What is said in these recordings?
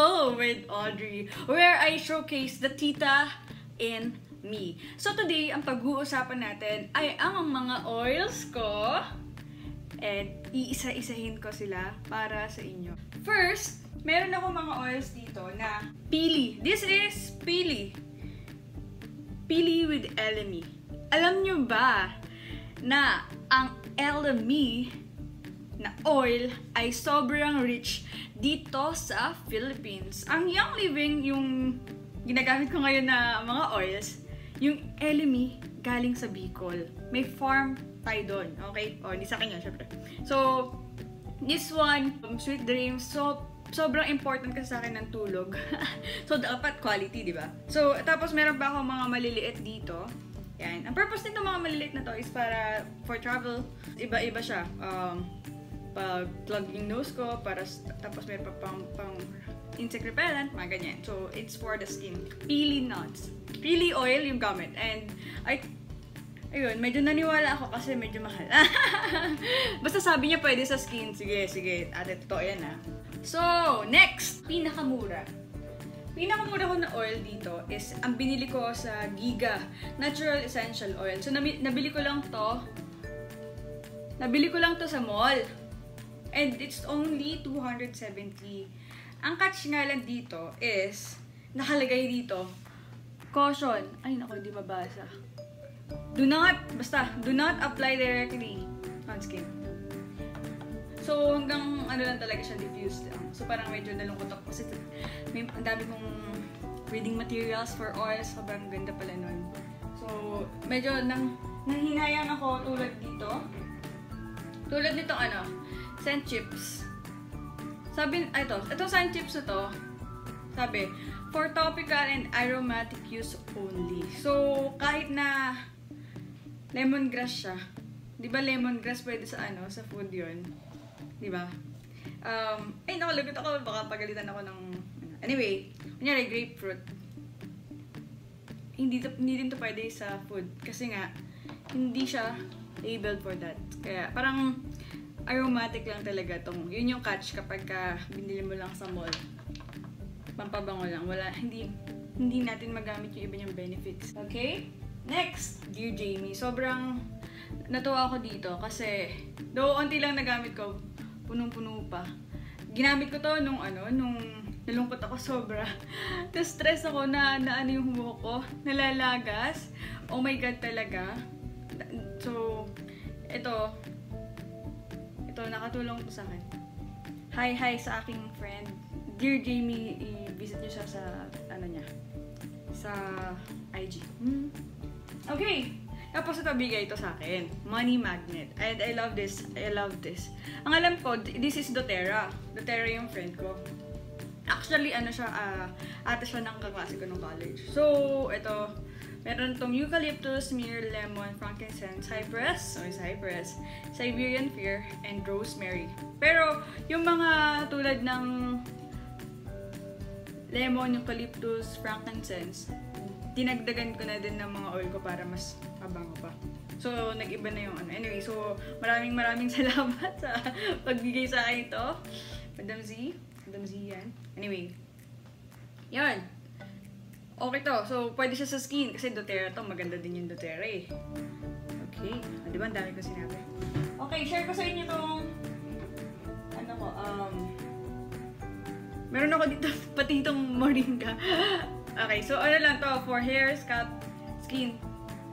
Flow with Audrey, where I showcase the tita in me. So today, ang pag-uusapan natin ay ang mga oils ko and iisa-isahin ko sila para sa inyo. First, meron ako mga oils dito na Pili. This is Pili. Pili with LME. Alam nyo ba na ang LME na oil ay sobrang rich dito sa Philippines. Ang Young Living, yung ginagamit ko ngayon na mga oils, yung LME galing sa Bicol. May farm tayo doon, okay? O, hindi sa akin yun, syempre. So, this one, um, Sweet Dreams, so, sobrang important kasi sa akin ng tulog. so, dapat quality, di ba? So, tapos meron pa ako mga maliliit dito. Yan. Ang purpose nito mga maliliit na to is para for travel. Iba-iba siya. Um, pag plug yung nose ko, para, tapos may pa pang, pang insect repellent, mga ganyan. So, it's for the skin. Peely nuts. Peely oil yung gamit. And, I, ayun, medyo naniwala ako kasi medyo mahal. Basta sabi niya pwede sa skin. Sige, sige. Ate, totoo yan ah. So, next, pinakamura. Pinakamura ko na oil dito is, ang binili ko sa Giga Natural Essential Oil. So, nabili ko lang to. Nabili ko lang to sa mall. And it's only 270. Ang catch nga lang dito is, nakalagay dito, caution. Ay, naku, hindi mabasa. Do not, basta, do not apply directly on skin. So, hanggang ano lang talaga siya, diffused. So, parang medyo nalungkot ako kasi may, ang dami kong reading materials for oils. Sobrang ganda pala nun. So, medyo nang, nanghinayang ako tulad dito. Tulad nito ano, scent chips. Sabi, ito, ito scent chips na to, sabi, for topical and aromatic use only. So, kahit na lemongrass siya, di ba lemongrass pwede sa ano, sa food yun? Di ba? Um, ay, nakalagot ako, baka pagalitan ako ng, anyway, kunyari, grapefruit. Hindi, to, hindi din to pwede sa food. Kasi nga, hindi siya labeled for that. Kaya, parang, aromatic lang talaga tong. Yun yung catch kapag ka binili mo lang sa mall. Pampabango lang. Wala, hindi, hindi natin magamit yung iba niyang benefits. Okay? Next, Dear Jamie. Sobrang natuwa ako dito kasi do onti lang nagamit ko, punong-puno pa. Ginamit ko to nung ano, nung nalungkot ako sobra. Tapos stress ako na, na ano yung buhok ko, nalalagas. Oh my God talaga. So, ito, ito, nakatulong to sa akin. Hi, hi sa aking friend. Dear Jamie, i-visit niyo siya sa, ano niya, sa IG. Hmm. Okay. Tapos ito, bigay ito sa akin. Money magnet. And I love this. I love this. Ang alam ko, this is doTERRA. doTERRA yung friend ko. Actually, ano siya, uh, ate siya ng kaklase ko nung college. So, ito, meron tong eucalyptus, myrrh, lemon, frankincense, cypress, sorry, cypress, Siberian fir, and rosemary. Pero, yung mga tulad ng lemon, eucalyptus, frankincense, dinagdagan ko na din ng mga oil ko para mas mabango pa. So, nag-iba na yung ano. Anyway, so, maraming maraming salamat sa pagbigay sa akin ito. Madam Z. Madam Z yan. Anyway. Yan. Okay to. So, pwede siya sa skin. Kasi doTERRA to. Maganda din yung doTERRA eh. Okay. Ah, di ba? Ang dami ko sinabi. Okay, share ko sa inyo tong ano ko, um, meron ako dito, pati itong moringa. okay, so ano lang to, for hair, scalp, skin,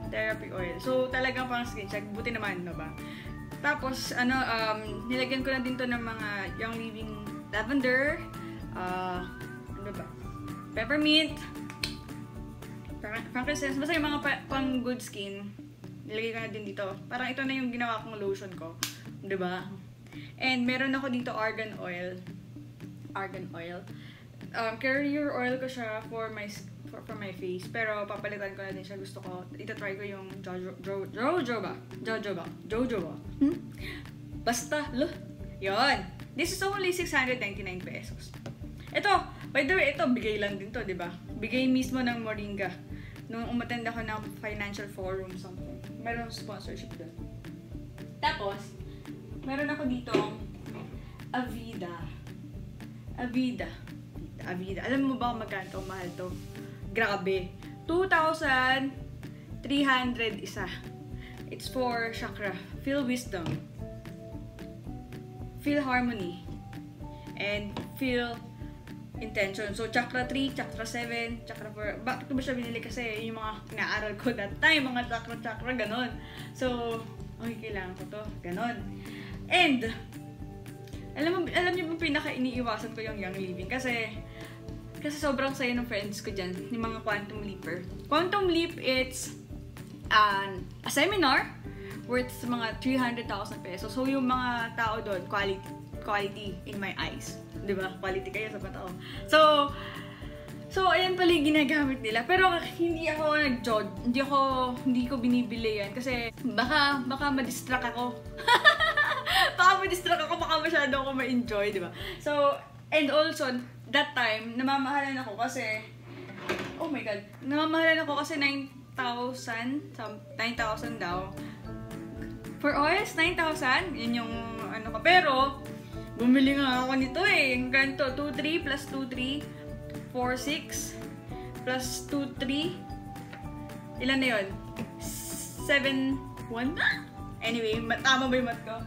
therapy oil. So, talagang pang skin check. Buti naman, no ba? Tapos, ano, um, nilagyan ko na din to ng mga Young Living Lavender, uh, ano ba? Peppermint, frankincense, basta yung mga pa, pang good skin, nilagay ko na din dito. Parang ito na yung ginawa kong lotion ko. ba? Diba? And meron ako dito argan oil. Argan oil. Um, carrier oil ko siya for my for, for my face. Pero papalitan ko na din siya. Gusto ko, ita-try ko yung Jojo, jo, Jojoba. Jojoba. Jojoba. Hmm? Basta, lo. Yon. This is only 699 pesos. Ito, by the way, ito, bigay lang din to, di ba? Bigay mismo ng Moringa. Nung umattend ako ng financial forum something. Meron sponsorship doon. Tapos, meron ako dito Avida. Avida. Avida. Alam mo ba kung magkano? Mahal to. Grabe. 2,300 isa. It's for chakra. Feel wisdom. Feel harmony. And feel intention. So, chakra 3, chakra 7, chakra 4. Bakit ko ba siya binili? Kasi yung mga inaaral ko that time, mga chakra-chakra, ganon. So, okay, kailangan ko to. Ganon. And, alam mo, alam niyo bang pinaka iniiwasan ko yung young living? Kasi, kasi sobrang saya ng friends ko dyan, yung mga Quantum Leaper. Quantum Leap, it's an, a seminar worth mga 300,000 pesos. So, yung mga tao doon, quality, quality in my eyes. Di ba? Quality kayo sa patao. So, so, ayan pala yung ginagamit nila. Pero hindi ako nag-jog. Hindi ako, hindi ko binibili yan. Kasi baka, baka ma-distract ako. baka ma-distract ako, baka masyado ako ma-enjoy, di ba? So, and also, that time, namamahalan ako kasi, oh my god, namamahalan ako kasi 9,000, 9,000 daw. For oils, 9,000, yun yung ano ko. Pero, bumili nga ako nito eh. Ganito, 2,3 plus 2,3, 4,6 plus 2,3. Ilan na yun? 7,1? Anyway, tama ba yung mat ko?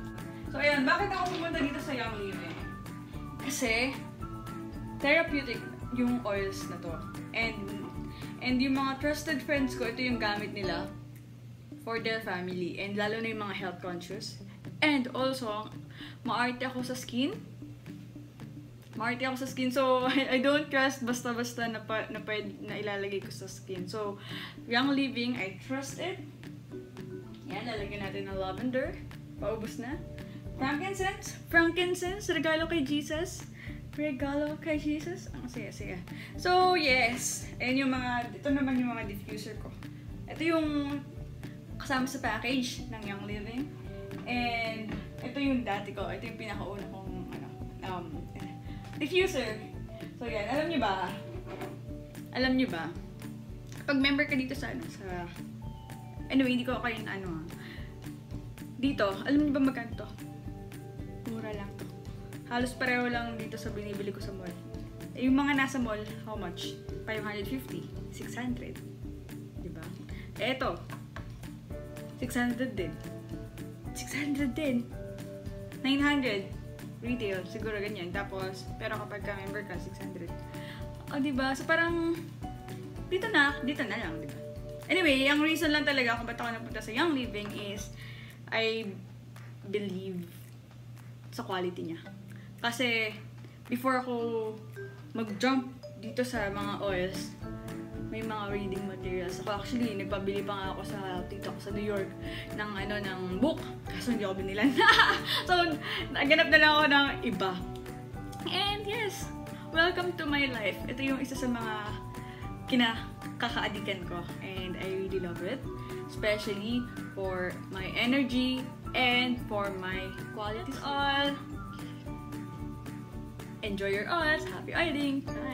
So, ayan, bakit ako pumunta dito sa Young Living? Kasi, therapeutic yung oils na to. And, and yung mga trusted friends ko, ito yung gamit nila for their family. And lalo na yung mga health conscious. And also, maarte ako sa skin. Maarte ako sa skin. So, I, don't trust basta-basta na, na, na ilalagay ko sa skin. So, Young Living, I trust it. Yan, lalagyan natin ng lavender. Paubos na. Frankincense. Frankincense. Regalo kay Jesus. Regalo kay Jesus. Ang sige, sige. So, yes. And yung mga, ito naman yung mga diffuser ko. Ito yung kasama sa package ng Young Living. And ito yung dati ko. Ito yung pinakauna kong ano, um, diffuser. So yan, alam niyo ba? Alam niyo ba? Pag member ka dito sa ano, sa Anyway, hindi ko kayo ano ah. Dito, alam niyo ba magkano to? Mura lang to. Halos pareho lang dito sa binibili ko sa mall. Eh, yung mga nasa mall, how much? 550, 600. Diba? Eh, ito, 600 din. 600 din. 900. Retail, siguro ganyan. Tapos, pero kapag ka member ka, 600. O, oh, diba? So, parang, dito na, dito na lang, diba? Anyway, ang reason lang talaga kung ba't ako napunta sa Young Living is, I believe sa quality niya. Kasi, before ako mag-jump dito sa mga oils, may mga reading materials. Ako actually, nagpabili pa nga ako sa tito ko sa New York ng ano ng book. Kaso hindi ako binilan. so, naganap na lang ako ng iba. And yes, welcome to my life. Ito yung isa sa mga kinakakaadikan ko. And I really love it. Especially for my energy and for my quality all. Enjoy your oils. Happy oiling. Bye!